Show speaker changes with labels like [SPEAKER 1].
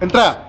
[SPEAKER 1] Entra.